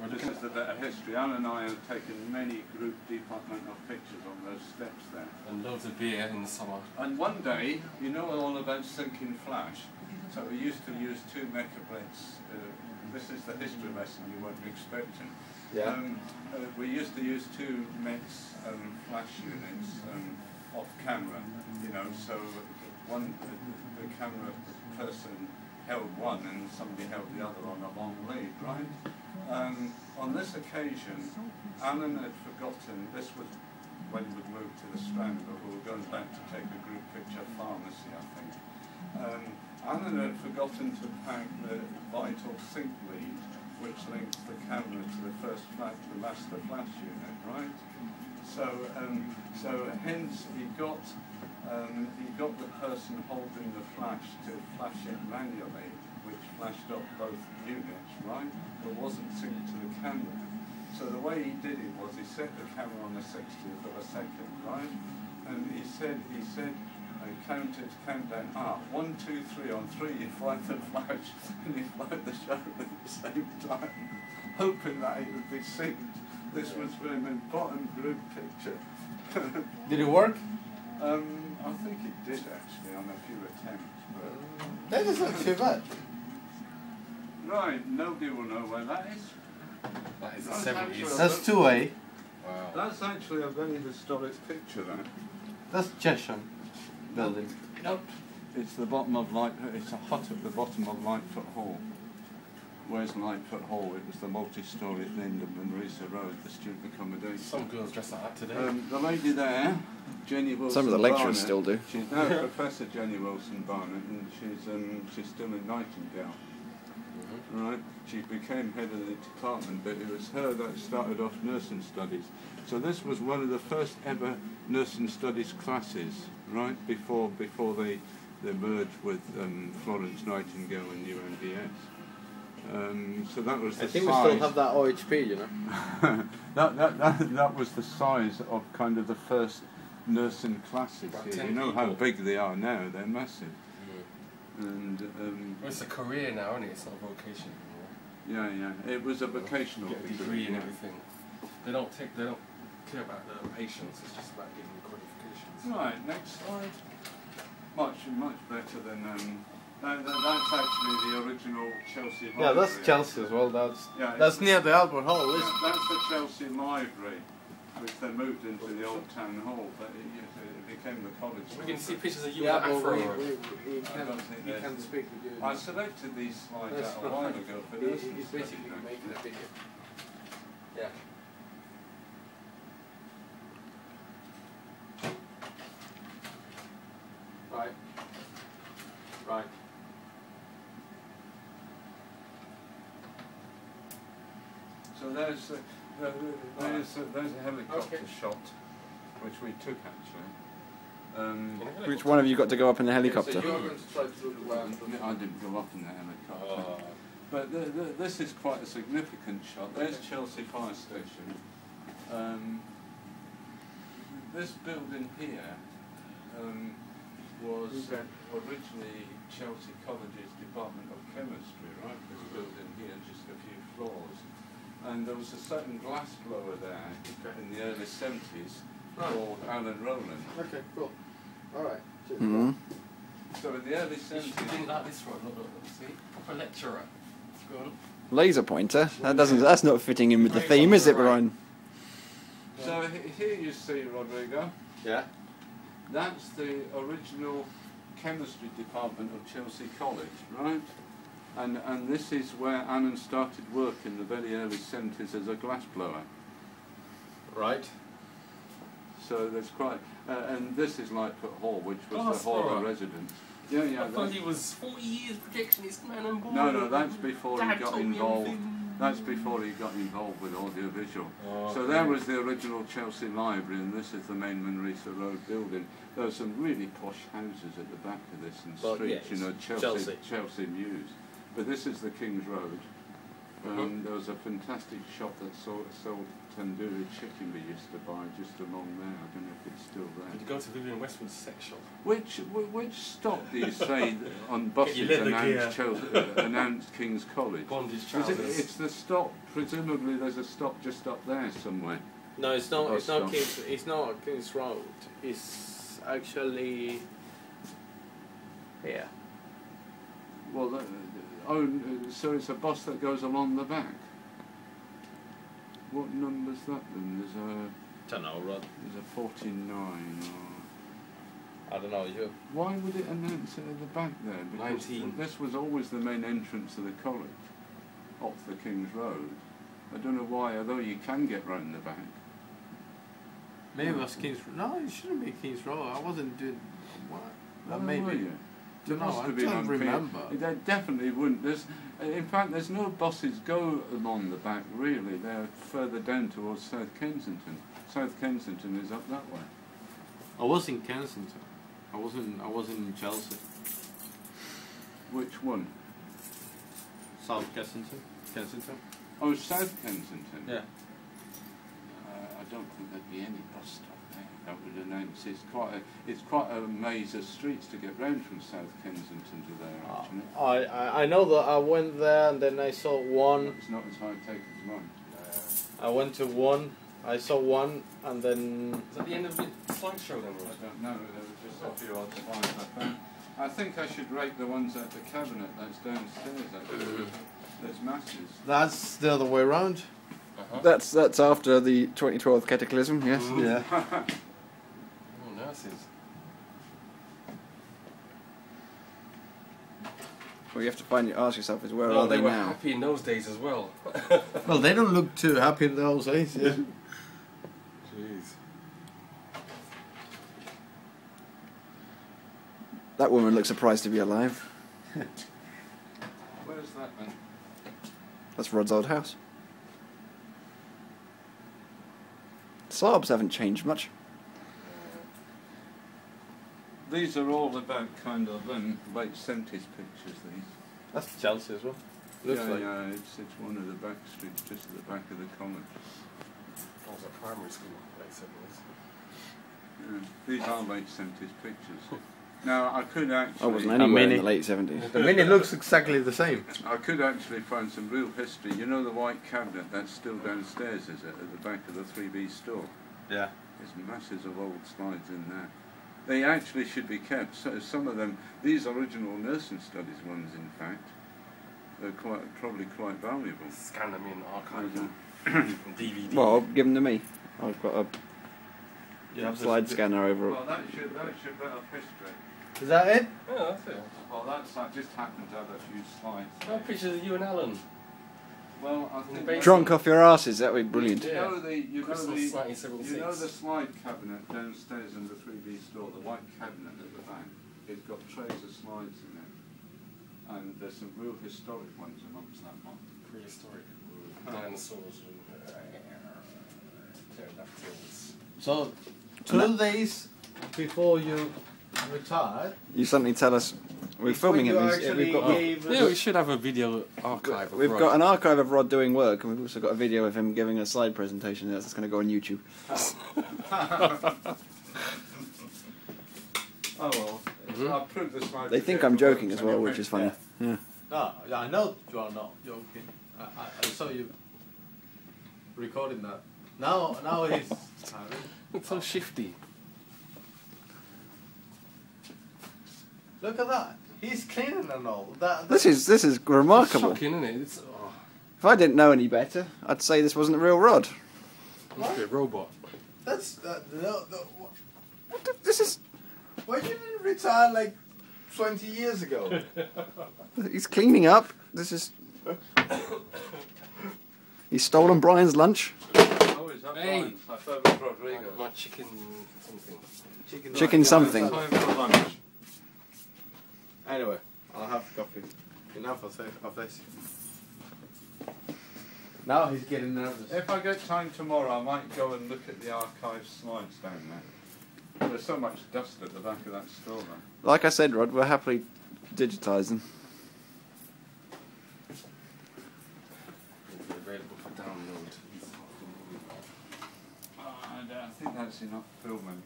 we're This looking is the of history. Alan and I have taken many group departmental pictures on those steps there. and loads of beer in the summer. And one day, you know all about syncing flash. So we used to use two Mecablitz. Uh, this is the history lesson you weren't expecting. Yeah. Um, uh, we used to use two Metz um, flash units um, off camera, you know, so one, the, the camera person held one and somebody held the other on a long lead, right? Um, on this occasion, Alan had forgotten, this was when we'd moved to the Strand, but we were going back to take a group picture pharmacy, I think. Um, Alan had forgotten to pack the vital sync lead, which links the camera to the first flash, the master flash unit, right? So, um, so hence he got, um, he got the person holding the flash to flash it manually, which flashed up both units, right? But wasn't synced to the camera. So the way he did it was he set the camera on the 60th of a second, right? And he said, he said, I counted, countdown, ah, one, two, three, on three you fly the flash and you fly the shuttle at the same time, hoping that it would be synced. This was for an important group picture. Did it work? um, I think it did actually on a few attempts, but That is not too bad. Right, nobody will know where that is. That is the That's 70s. actually- That's two A. Wow. That's actually a very historic picture, that. That's Chesham building. Nope. It's the bottom of Light. It's a hut at the bottom of Lightfoot Hall. Where's Lightfoot Hall? It was the multi-story at the end of Manresa Road, the student accommodation. Some girls dress like that today. Um, the lady there, Jenny Wilson. Some of the lecturers Barnett, still do. She's now Professor Jenny Wilson Barnett, and she's um, she's still in Nightingale. Right, she became head of the department, but it was her that started off nursing studies. So this was one of the first ever nursing studies classes, right before before they they merged with um, Florence Nightingale and UMDS. Um, so that was the I think we still have that OHP, you know. that, that, that, that was the size of kind of the first nursing classes here. You know how big they are now, they're massive. And um, Well, it's a career now, isn't it? It's not a vocation anymore. yeah, yeah, it was a vocational Get a degree and everything. They don't take. They don't care about the patients. It's just about getting the qualifications. Right, next slide. Much, much better than. Um, that, that, that's actually the original Chelsea Library. Yeah, that's Chelsea as well. That's Yeah, that's near the Albert Hall, isn't it? that's the Chelsea Library, which they moved into the old town hall, but it, it became the college. We can see pictures of you Yeah, with but we, afro. we, we, he I can, don't think he can speak with you. I selected these slides That's out a while ago for He- this. He's basically making a video. Yeah. Right. Right. So there's, uh, there- there's, uh, there's a helicopter Okay. shot, which we took actually. Um, Which one of you got to go up in the So helicopter? you're going to try to do the. I didn't go up in the helicopter. Oh. But the, the, this is quite a significant shot. There's Chelsea Fire Station. Um, this building here um, was Okay. originally Chelsea College's Department of Chemistry, right? This building here, just a few floors. And there was a certain glass blower there in the early 70s Right. called Alan Rowland. Okay, cool. Alright. Cheers. hmm So in the early 70s... You should 70s, think like this one. Look, look, look. See, proper lecturer. Go on. Laser pointer. That doesn't. That's not fitting in with the theme, is it, Brian? so here you see Rodrigo. Yeah. That's the original chemistry department of Chelsea College, right? And and this is where Alan started work in the very early 70s as a glassblower. Right. So there's quite, uh, and this is Lightfoot Hall, which was the hall of residence. Yeah, yeah. I thought he was 40 years projectionist man and boy. No, no, that's before Dad he got involved. That's before he got involved with audiovisual. Oh, So okay. there was the original Chelsea Library, and this is the main Manresa Road building. There are some really posh houses at the back of this and Well, streets, yeah, you know, Chelsea, Chelsea. Chelsea Mews. But this is the King's Road. Um, there was a fantastic shop that sold, sold tandoori chicken we used to buy just along there. I don't know if it's still Did you go to Vivienne Westwood's sex shop? Which wh- which stop do you say on buses announced, Chelsea, uh, announced King's College? Bondage Is it, it's the stop. Presumably, there's a stop just up there somewhere. No, it's not. It's not. Kings. It's not Kings Road. It's actually here. Well, uh, oh, uh, so it's a bus that goes along the back. What number's that then? There's a Don't know, Rod. there's a 49. Or... I don't know. You. Why would it announce it at the back there? Because 19. this was always the main entrance to the college, off the King's Road. I don't know why, although you can get round the back. Maybe it was Kings. No, it shouldn't be Kings Road. I wasn't doing. What? Where Well, maybe. There no, must have been. Remember. They definitely wouldn't. There's, in fact, there's no buses go along the back, really. They're further down towards South Kensington. South Kensington is up that way. I was in Kensington. I wasn't. I wasn't in Chelsea. Which one? South Kensington. Kensington. Oh, South Kensington. Yeah. Uh, I don't think there'd be any bus stop. 186. It's quite a, it's quite a maze of streets to get round from South Kensington to there. Ah, actually, uh, I I know that I went there and then I saw one. It's not as high take as mine. Uh, I went to one. I saw one and then. Is that the end of the slideshow then? I don't know. There was just a few odd slides I found. I think I should rate the ones at the cabinet that's downstairs. Mm-hmm. There's masses. That's the other way around. Uh -huh. That's that's after the 2012 cataclysm, yes. Mm. Yeah. Well, you have to find ask yourself is where no, are they, were now? happy in those days as well. Well, they don't look too happy in those days. Yeah. Jeez. That woman looks surprised to be alive. Where's that then? That's Rod's old house. Slabs haven't changed much. These are all about kind of um, late seventies pictures. These. That's Chelsea as well. Looks yeah, like. yeah. It's it's one of the back streets, just at the back of the college. I was at primary school, late 70s. Yeah. These are late seventies pictures. Now I could actually. I wasn't A anywhere in the late 70s. The mini looks exactly the same. I could actually find some real history. You know the white cabinet that's still downstairs, is it, at the back of the 3B store? Yeah. There's masses of old slides in there. They actually should be kept. So some of them, these original nursing studies ones, in fact, are quite probably quite valuable. Scan them in, archive mm-hmm. them. DVD. Well, give them to me. I've got a Yeah, slide scanner over. Well, that should that should let up history. Is that it? yeah, that's it. Well, that's I just happened to have a few slides. Oh, pictures of you and Alan. Well, I think. Drunk off your asses, that would be brilliant. You know the you know the you know the slide cabinet downstairs in the 3B store, the white cabinet at the back. It's got trays of slides in it, and there's some real historic ones amongst that one. Prehistoric. Dinosaurs and uh, pterodactyls. So, two days before you retired, You suddenly tell us we're filming it. you means- actually We've got, gave Yeah, we should have a video archive. Of we've Rod. got an archive of Rod doing work, and we've also got a video of him giving a slide presentation. That's going to go on YouTube. Oh well, Mhm. I'll prove the slide. They think I'm joking as well, which is funny. Yeah. No, I know you are not joking. I, I, I saw you recording that. Now, now he's. It's so shifty. Look at that. He's cleaning and all. That, This is this is remarkable. Shocking, isn't it? It's oh, If I didn't know any better, I'd say this wasn't a real Rod. must be a robot. That's uh, no, no. What the- This is Why you didn't retire like twenty years ago? he's cleaning up. This is he's stolen Brian's lunch. Oh, is that Hey. Brian? I thought it was Rodrigo. My chicken something. Chicken. Chicken Right, something. Anyway, I'll have coffee. Enough of this. Now he's getting nervous. If I get time tomorrow, I might go and look at the archive slides down there. There's so much dust at the back of that store. There. Like I said, Rod, we're happily digitising. Available for download. Uh, I think that's enough filming.